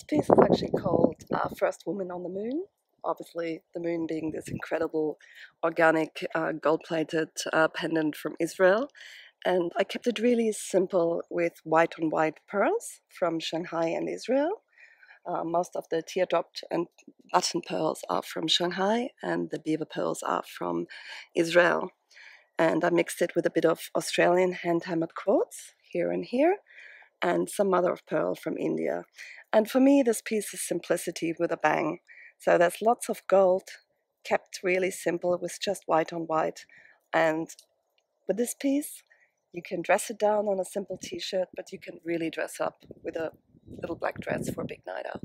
This piece is actually called uh, First Woman on the Moon. Obviously, the moon being this incredible organic uh, gold plated uh, pendant from Israel. And I kept it really simple with white on white pearls from Shanghai and Israel. Uh, most of the teardropped and button pearls are from Shanghai, and the Biwa pearls are from Israel. And I mixed it with a bit of Australian hand hammered quartz here and here, and some mother of pearl from India. And for me, this piece is simplicity with a bang. So there's lots of gold, kept really simple with just white on white. And with this piece, you can dress it down on a simple t shirt, but you can really dress up with a little black dress for a big night out.